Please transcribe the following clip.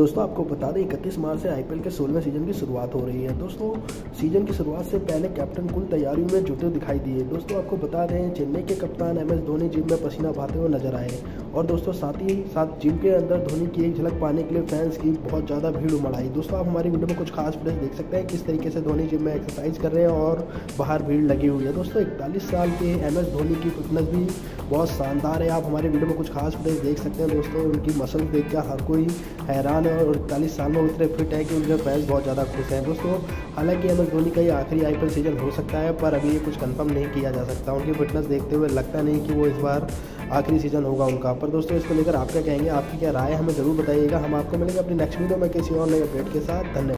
दोस्तों, आपको बता दें, इकतीस मार्च से आईपीएल के सोलहवें सीज़न की शुरुआत हो रही है। दोस्तों सीज़न की शुरुआत से पहले कैप्टन कुल तैयारियों में जुटे दिखाई दिए। दोस्तों, आपको बता दें, चेन्नई के कप्तान एम एस धोनी जिम में पसीना बहाते हुए नज़र आए। और दोस्तों, साथ ही साथ जिम के अंदर धोनी की एक झलक पाने के लिए फैंस की बहुत ज़्यादा भीड़ उमड़ आई। दोस्तों, आप हमारी वीडियो में कुछ खास फुटेज देख सकते हैं, किस तरीके से धोनी जिम में एक्सरसाइज कर रहे हैं और बाहर भीड़ लगी हुई है। दोस्तों, इकतालीस साल के एम एस धोनी की फिटनेस भी बहुत शानदार है। आप हमारी वीडियो में कुछ खास फुटेज देख सकते हैं दोस्तों, उनकी मसल देख कर हर कोई हैरान है और इकतालीस साल में उतने फिट है कि उनके फैंस बहुत ज़्यादा खुश हैं। दोस्तों, हालाँकि एम एस धोनी का ये आखिरी आईपीएल सीज़न हो सकता है, पर अभी ये कुछ कन्फर्म नहीं किया जा सकता। उनकी फिटनेस देखते हुए लगता नहीं कि वो इस बार आखिरी सीज़न होगा उनका। पर दोस्तों, इसको लेकर आप क्या कहेंगे? आपकी क्या राय हमें ज़रूर बताइएगा। हम आपको मिलेंगे अपनी नेक्स्ट वीडियो में किसी और नए अपडेट के साथ। धन्यवाद।